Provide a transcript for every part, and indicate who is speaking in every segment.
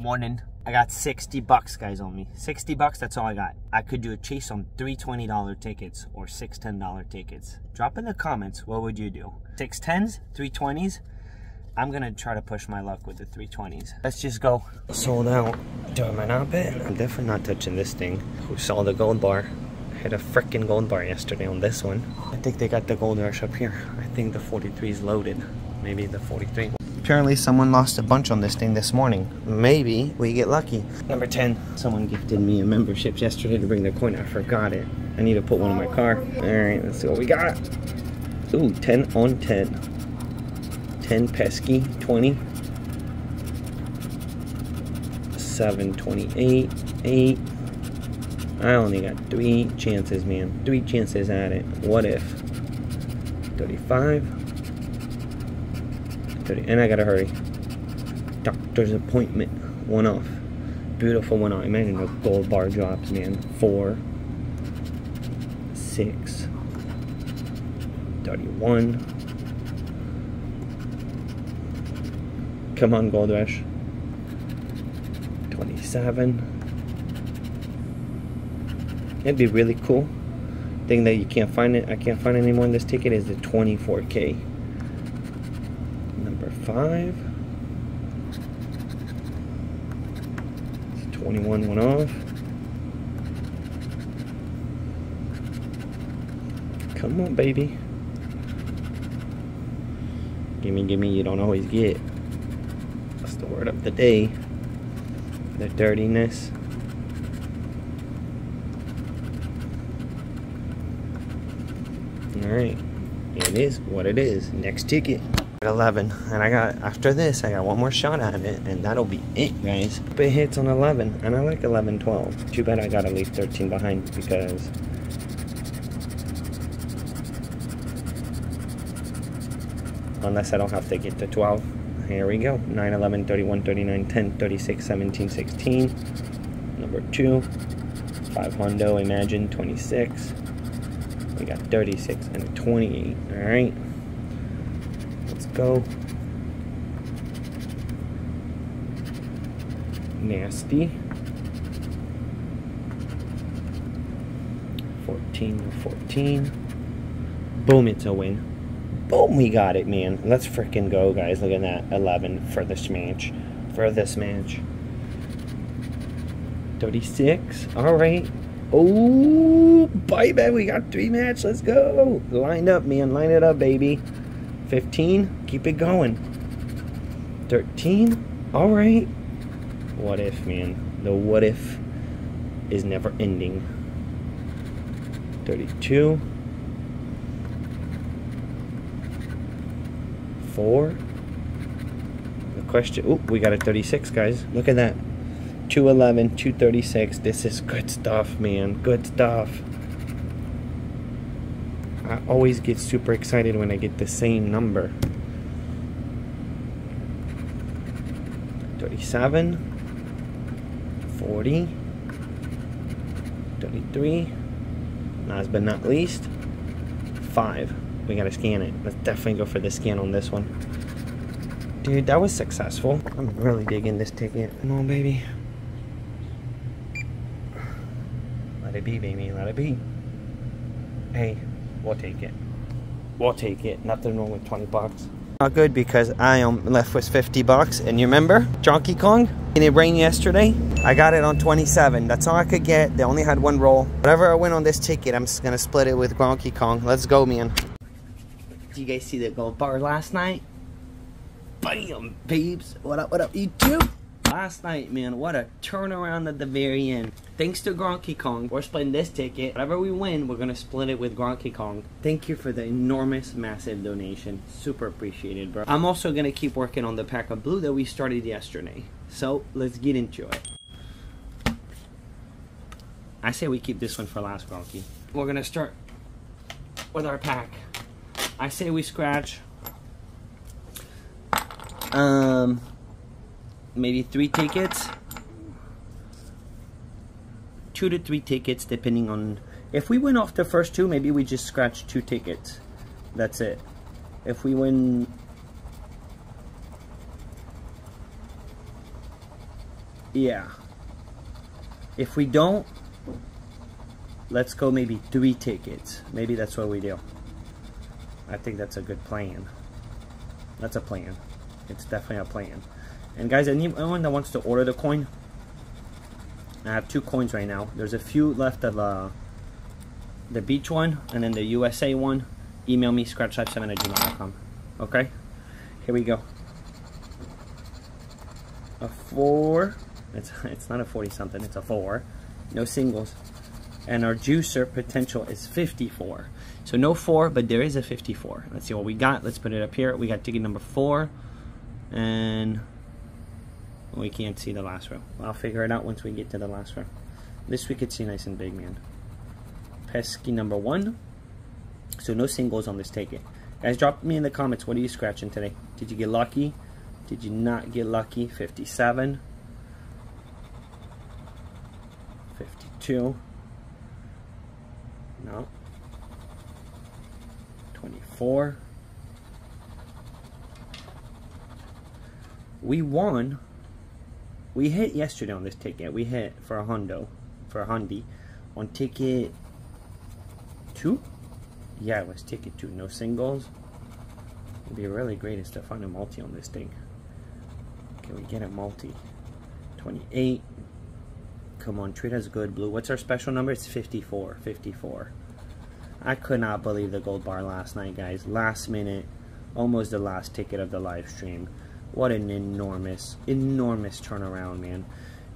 Speaker 1: Morning. I got 60 bucks, guys, on me. 60 bucks, that's all I got. I could do a chase on three $20 tickets or six $10 tickets. Drop in the comments, what would you do? Six 10s, three 20s? I'm gonna try to push my luck with the 320s. Let's just go. Sold out. Do I not bet? I'm definitely not touching this thing. Who saw the gold bar? I had a freaking gold bar yesterday on this one. I think they got the gold rush up here. I think the 43 is loaded. Maybe the 43. Apparently someone lost a bunch on this thing this morning. Maybe we get lucky. Number 10. Someone gifted me a membership yesterday to bring their coin. I forgot it. I need to put one in my car. Alright, let's see what we got. Ooh, 10 on 10. 10 pesky 20 7 28 8 I only got three chances man three chances at it what if 35 30 and I gotta hurry. Doctor's appointment. One off. Beautiful one off. Imagine the gold bar drops man. Four. Six. 31 Come on, Gold Rush. 27. It'd be really cool. Thing that you can't find it, I can't find anymore in this ticket is the 24K. Five. 21 went off. Come on, baby. Gimme, gimme, you don't always get That's the word of the day. The dirtiness. Alright. It is what it is. Next ticket. 11 and I got after this I got one more shot at it and that'll be it guys. But it hits on 11 and I like 11 12 too bad I got at least 13 behind because unless I don't have to get to 12 here we go. 9 11 31 39 10 36 17 16 number 2 5 Hondo Imagine 26 we got 36 and 28 all right go nasty 14 14 boom it's a win Boom, we got it, man. Let's freaking go, guys. Look at that. 11 for this match. For this match. 36. All right. Oh, bye, baby. We got three match. Let's go. Lined up, man. Line it up, baby. 15. Keep it going. 13. All right. What if, man? The what if is never ending. 32. four. The question, oh, we got a 36, guys. Look at that. 211, 236. This is good stuff, man. Good stuff. Always get super excited when I get the same number. 37, 40, 33, last but not least, 5 we gotta scan it. Let's definitely go for the scan on this one. Dude, that was successful. I'm really digging this ticket. Come on, baby. Let it be, baby. Let it be. Hey, we'll take it. We'll take it. Nothing wrong with 20 bucks. Not good because I am left with 50 bucks. And you remember Donkey Kong? And it rained yesterday. I got it on 27. That's all I could get. They only had one roll. Whatever I win on this ticket, I'm just gonna split it with Donkey Kong. Let's go, man. Did you guys see the gold bar last night? Bam, babes. What up, what up, YouTube? Last night, man, what a turnaround at the very end. Thanks to Gronky Kong, we're splitting this ticket. Whatever we win, we're gonna split it with Gronky Kong. Thank you for the enormous, massive donation. Super appreciated, bro. I'm also gonna keep working on the pack of blue that we started yesterday. So, let's get into it. I say we keep this one for last, Gronky. We're gonna start with our pack. I say we scratch um, maybe three tickets. Two to three tickets, depending on... If we win off the first two, maybe we just scratch two tickets. That's it. If we win... Yeah. If we don't, let's go maybe three tickets. Maybe that's what we do. I think that's a good plan. That's a plan. It's definitely a plan. And guys, anyone that wants to order the coin, I have two coins right now. There's a few left of uh, the beach one and then the USA one. Email me, scratchlife7 at gmail.com. Okay? Here we go. A four. It's, it's not a 40 something, it's a four. No singles. And our juicer potential is 54. So no four, but there is a 54. Let's see what we got. Let's put it up here. We got ticket number four. And we can't see the last row. I'll figure it out once we get to the last row. This we could see nice and big, man. Pesky number one. So no singles on this ticket. Guys, drop me in the comments. What are you scratching today? Did you get lucky? Did you not get lucky? 57. 52. No. 24. We won. We hit yesterday on this ticket. We hit for a hundo, for a hundi, on ticket two. Yeah, it was ticket two. No singles. It'd be really great is to find a multi on this thing. Can we get a multi? 28. Come on, treat us good, Blue. What's our special number? It's 54. 54. I could not believe the gold bar last night, guys. Last minute, almost the last ticket of the live stream. What an enormous, enormous turnaround, man.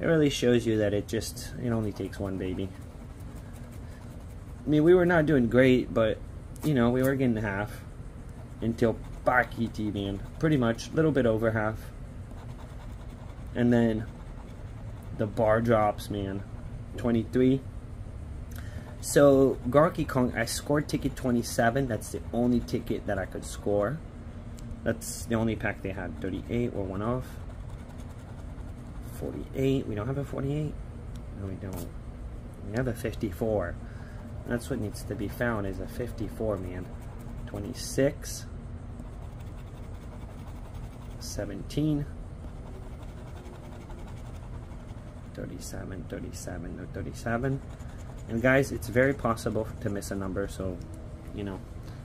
Speaker 1: It really shows you that it just, it only takes one baby. I mean, we were not doing great, but, you know, we were getting half until Bakiti, man. Pretty much, a little bit over half. And then the bar drops, man. 23. So, Garky Kong, I scored ticket 27. That's the only ticket that I could score. That's the only pack they had. 38 or one off. 48. We don't have a 48? No, we don't. We have a 54. That's what needs to be found is a 54, man. 26. 17. 37, 37, or 37. And guys, it's very possible to miss a number, so, you know,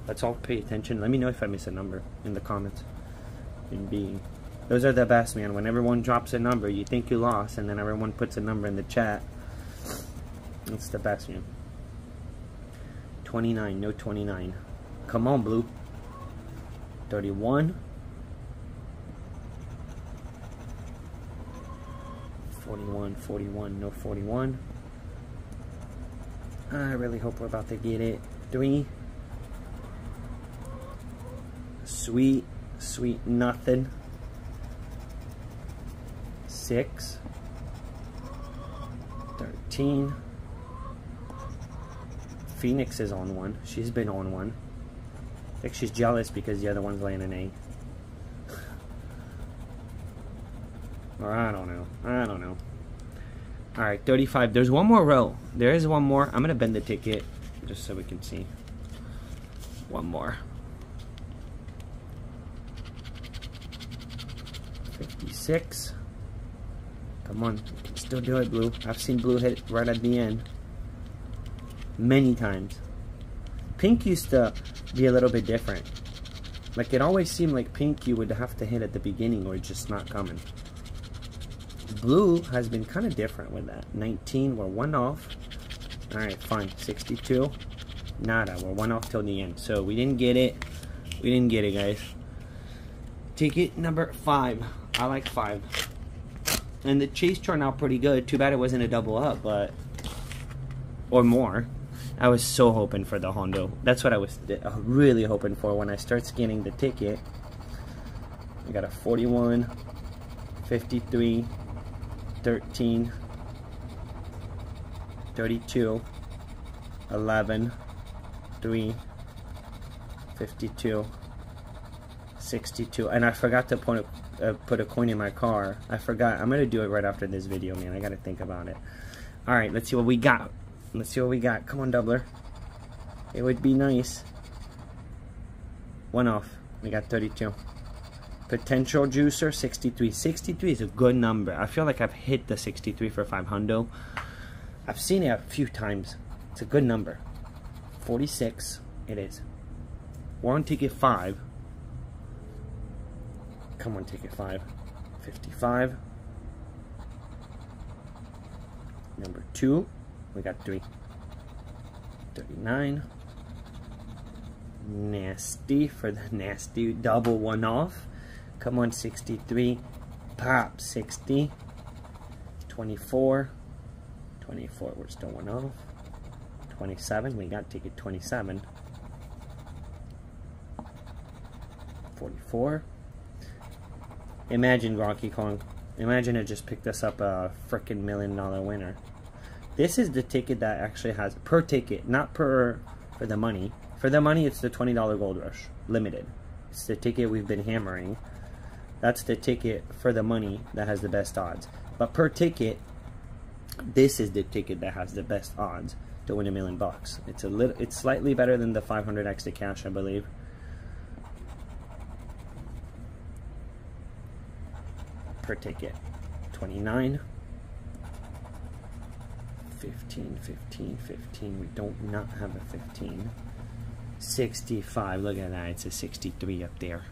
Speaker 1: let's all pay attention. Let me know if I miss a number in the comments. In being, those are the best, man. When everyone drops a number, you think you lost, and then everyone puts a number in the chat. It's the best, man. 29, no 29. Come on, Blue. 31. 41, 41, no 41. I really hope we're about to get it. Three. Sweet, sweet nothing. Six. 13. Phoenix is on one. She's been on one. I think she's jealous because the other one's laying an egg. or I don't know. I don't know. Alright, 35. There's one more row. There is one more. I'm going to bend the ticket just so we can see. One more. 56. Come on. Still do it, Blue. I've seen Blue hit right at the end. Many times. Pink used to be a little bit different. Like, it always seemed like Pink you would have to hit at the beginning or just not coming. Blue has been kind of different with that. 19, we're one off. Alright, fine. 62. Nada, we're one off till the end. So we didn't get it. We didn't get it, guys. Ticket number five. I like five. And the chase turned out pretty good. Too bad it wasn't a double up, but... Or more. I was so hoping for the Hondo. That's what I was uh, really hoping for when I start scanning the ticket. I got a 41, 53, 13, 32, 11, 3, 52, 62. And I forgot to a, uh, put a coin in my car. I forgot. I'm going to do it right after this video, man. I got to think about it. Alright, let's see what we got. Let's see what we got. Come on, doubler. It would be nice. One off. We got 32. Potential juicer, 63. 63 is a good number. I feel like I've hit the 63 for 500. I've seen it a few times. It's a good number. 46, it is. Warren ticket 5. Come on, ticket 5. 55. Number 2, we got 3. 39. Nasty for the nasty double one off. Come on, 63. Pop, 60. 24. 24, we're still one off. 27, we got ticket 27. 44. Imagine Rocky Kong. Imagine it just picked us up a freaking million dollar winner. This is the ticket that actually has per ticket, not per for the money. For the money, it's the $20 Gold Rush Limited. It's the ticket we've been hammering. That's the ticket for the money that has the best odds. But per ticket, this is the ticket that has the best odds to win a million bucks. It's a little, it's slightly better than the 500 extra cash, I believe. Per ticket, 29. 15, 15, 15. We don't not have a 15. 65. Look at that. It's a 63 up there.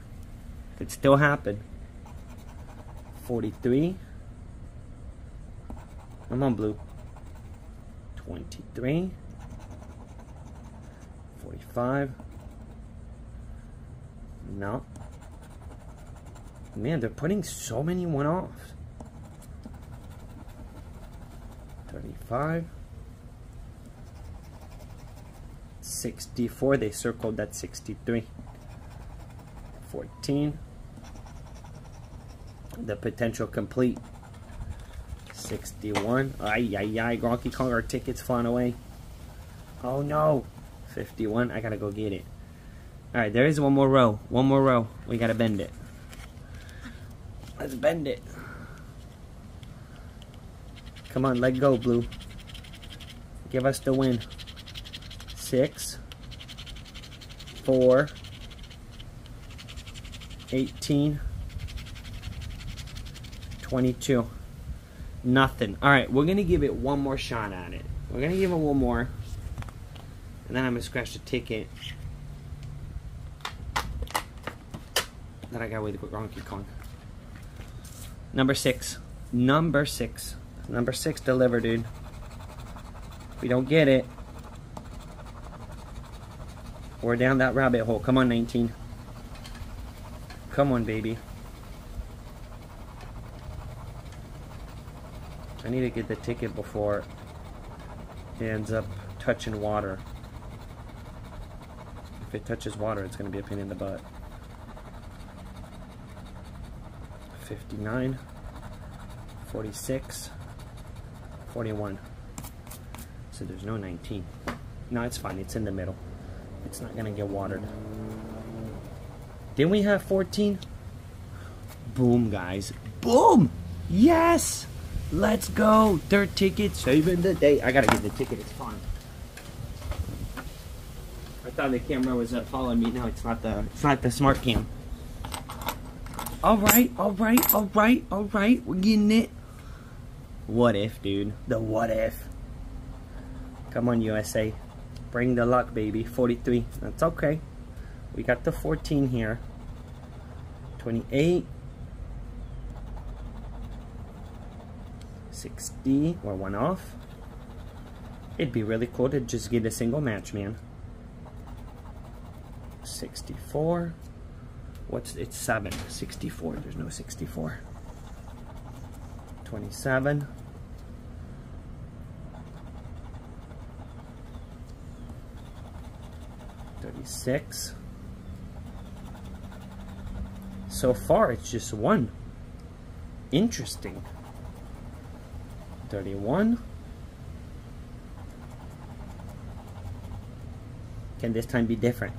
Speaker 1: Could still happen. 43. Come on, blue. 23. 45. No. Man, they're putting so many one-offs. 35. 64. They circled that 63. 14. The potential complete. 61. Ay, ay, ay. Donkey Kong, our ticket's flying away. Oh, no. 51. I gotta go get it. Alright, there is one more row. One more row. We gotta bend it. Let's bend it. Come on, let go, Blue. Give us the win. Six. Four. 18. 22. Nothing. Alright, we're going to give it one more shot at it. We're going to give it one more. And then I'm going to scratch the ticket that I got with Donkey Kong. Number six. Number six. Number six deliver, dude. We don't get it, we're down that rabbit hole. Come on, 19. Come on, baby. I need to get the ticket before it ends up touching water. If it touches water, it's going to be a pain in the butt. 59, 46, 41. So there's no 19. No, it's fine. It's in the middle. It's not going to get watered. Didn't we have 14? Boom, guys. Boom! Yes! Let's go! Third ticket, saving the day. I gotta get the ticket, it's fine. I thought the camera was uh, following me. No, it's not the it's not the smart cam. Alright, alright, alright, alright. We're getting it. What if, dude? The what if. Come on, USA. Bring the luck, baby. 43. That's okay. We got the 14 here. 28. 60 or one off. It'd be really cool to just get a single match, man. 64. What's it's 7. 64. There's no 64. 27. Thirty-six. So far, it's just one. Interesting. 31. Can this time be different?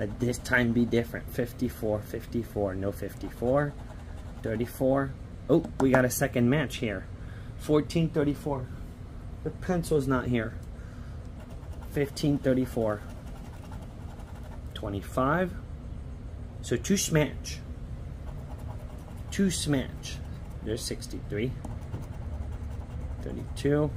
Speaker 1: Let this time be different. 54, 54, no 54. 34. Oh, we got a second match here. 14, 34. The pencil's not here. 15, 34. 25. So two smash. two smash. There's 63. 32.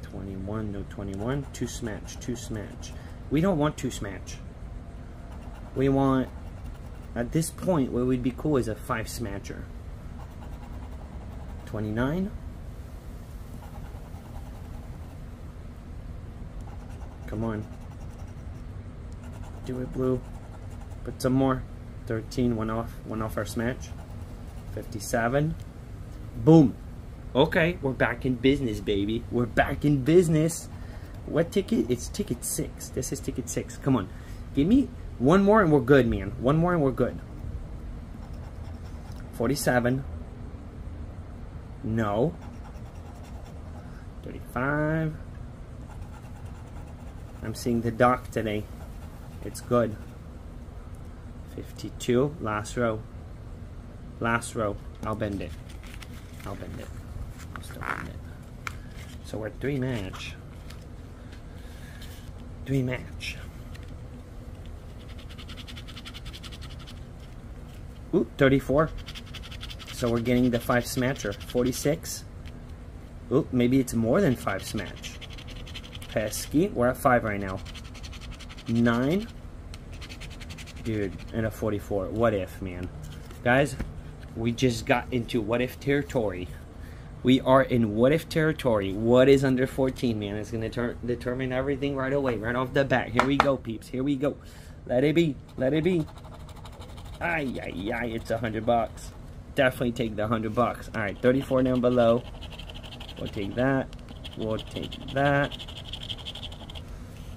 Speaker 1: 21, no 21. Two smash, two smash. We don't want two smash. We want, at this point, what would be cool is a five smatcher. 29. Come on. Do it, blue. Put some more. 13, one off, one off our smash. 57. Boom. Okay, we're back in business, baby. We're back in business. What ticket? It's ticket six. This is ticket six. Come on. Give me one more and we're good, man. One more and we're good. 47. No. 35. I'm seeing the dock today. It's good. 52. Last row. Last row. I'll bend it. I'll bend it. I'll still bend it. So we're three match. Three match. Ooh, 34. So we're getting the five smatcher. 46. Ooh, maybe it's more than five smash. Pesky. We're at five right now. Nine. Dude, and a 44. What if, man? Guys, we just got into what if territory. We are in what if territory. What is under 14, man? It's going to determine everything right away, right off the bat. Here we go, peeps. Here we go. Let it be. Let it be. Ay, ay, ay. It's a 100 bucks. Definitely take the 100 bucks. All right, 34 down below. We'll take that. We'll take that.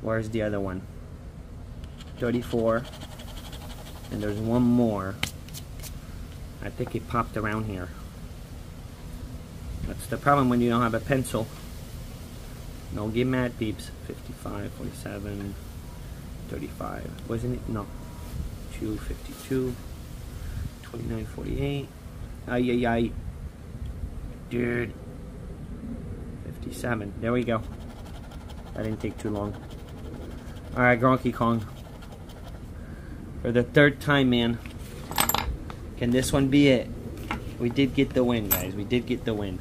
Speaker 1: Where's the other one? 34. And there's one more. I think it popped around here. The problem when you don't have a pencil. No, get mad, peeps. 55, 47, 35. Wasn't it? No. 2, 52, 29, 48. Ay, ay, ay. Dude. 57. There we go. That didn't take too long. Alright, Gronky Kong. For the third time, man. Can this one be it? We did get the win, guys. We did get the win.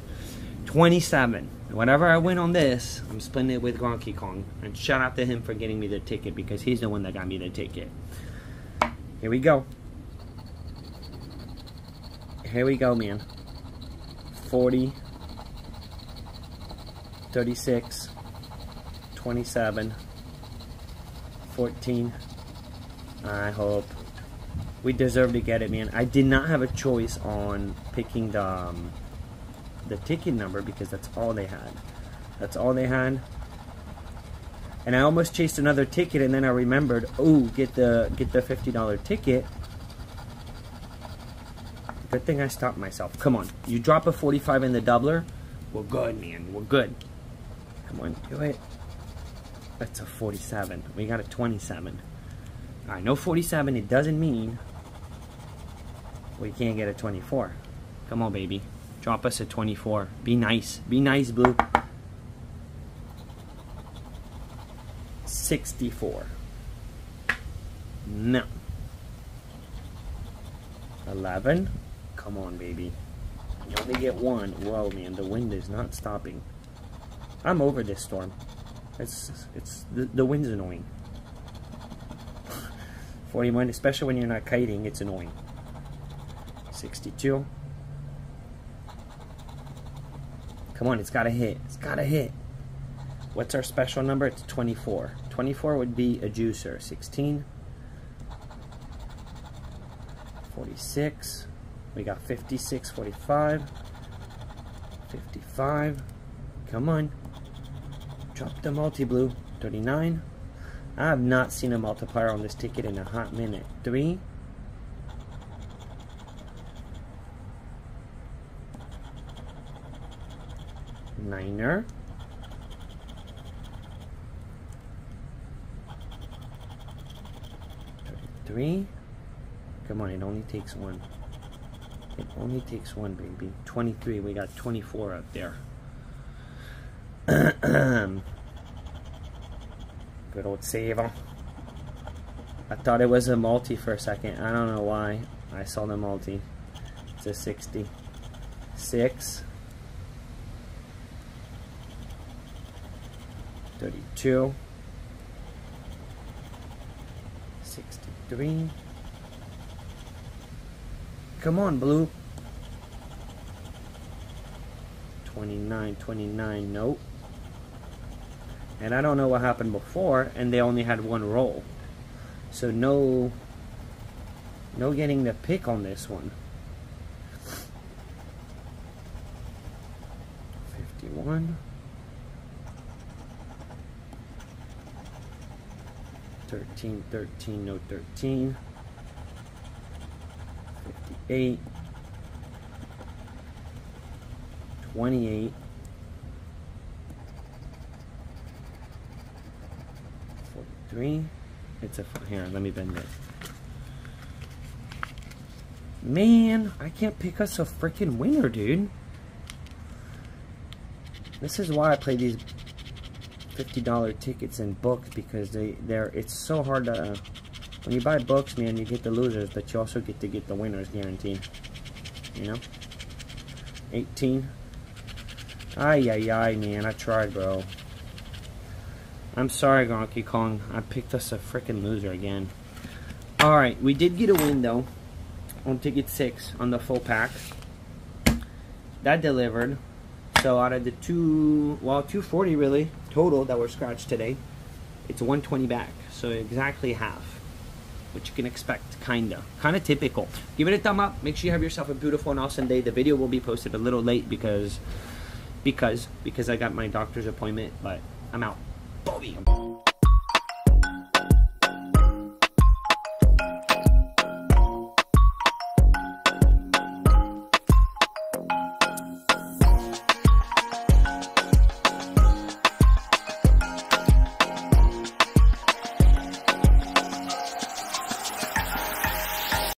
Speaker 1: 27. Whenever I win on this, I'm splitting it with Gronky Kong. And shout out to him for getting me the ticket because he's the one that got me the ticket. Here we go. Here we go, man. 40, 36, 27, 14. I hope we deserve to get it, man. I did not have a choice on picking the um, the ticket number because that's all they had. That's all they had. And I almost chased another ticket, and then I remembered, oh, get the get the fifty dollar ticket. Good thing I stopped myself. Come on, you drop a forty five in the doubler, we're good, man. We're good. Come on, do it. That's a forty seven. We got a twenty seven. All right, no 47. It doesn't mean we can't get a 24. Come on, baby. Drop us a 24. Be nice. Be nice, Blue. 64. No. 11. Come on, baby. You only get one. Whoa, man. The wind is not stopping. I'm over this storm. It's, it's, the, the wind's annoying. 41, especially when you're not kiting, it's annoying. 62. Come on, it's got to hit. It's got to hit. What's our special number? It's 24. 24 would be a juicer. 16. 46. We got 56, 45. 55. Come on. Drop the multi-blue. 39. I have not seen a multiplier on this ticket in a hot minute. 3. Niner. Three. Come on, it only takes one. It only takes one, baby. 23. We got 24 out there. Good old saver. I thought it was a multi for a second. I don't know why. I saw the multi. It's a 60. 6. 32. 63. Come on, blue. 29, 29, nope. And I don't know what happened before, and they only had one roll. So no, no getting the pick on this one. 51. 13, 13, no 13. 58. 28. 43. It's a, here, let me bend it. Man, I can't pick us a freaking winner, dude. This is why I play these $50 tickets and books because they they're it's so hard to uh, when you buy books man you get the losers but you also get to get the winners guaranteed you know? 18 ay ay ay man I tried bro. I'm sorry Donkey Kong. I picked us a freaking loser again. Alright we did get a win though on ticket 6 on the full pack. That delivered. So out of the two, well, 240 really total that were scratched today, it's 120 back. So exactly half, which you can expect, kinda, kinda typical. Give it a thumb up. Make sure you have yourself a beautiful and awesome day. The video will be posted a little late because, because, because I got my doctor's appointment, but I'm out. Bobby.